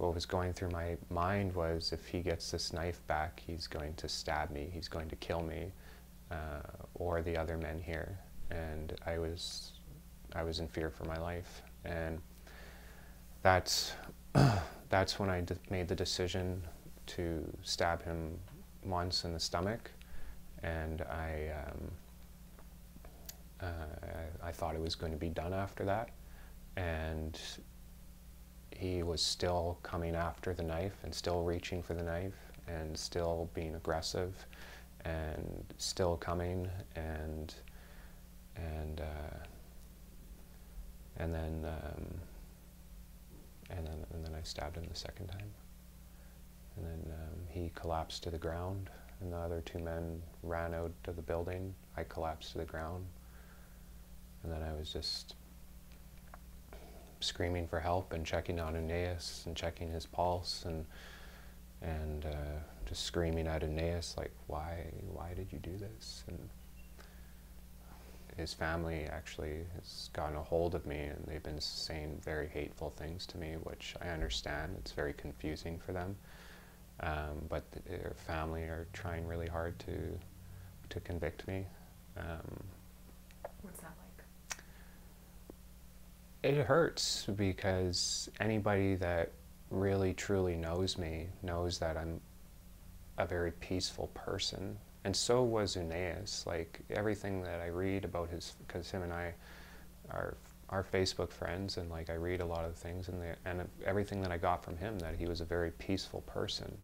what was going through my mind was if he gets this knife back, he's going to stab me, he's going to kill me, uh, or the other men here. And I was, I was in fear for my life. And that's, that's when I made the decision to stab him once in the stomach. And I, um, uh, I, I thought it was going to be done after that. And he was still coming after the knife and still reaching for the knife and still being aggressive and still coming and and uh, and then um, and then and then I stabbed him the second time. And then um, he collapsed to the ground and the other two men ran out of the building. I collapsed to the ground. And then I was just screaming for help and checking on Aeneas and checking his pulse and and uh, just screaming at Aeneas like, why, why did you do this? And his family actually has gotten a hold of me and they've been saying very hateful things to me, which I understand. It's very confusing for them. Um, but their family are trying really hard to to convict me. Um, What's that like? It hurts because anybody that really truly knows me knows that I'm a very peaceful person. And so was Aeneas. Like everything that I read about his, because him and I are are Facebook friends, and like I read a lot of things, and the, and everything that I got from him that he was a very peaceful person.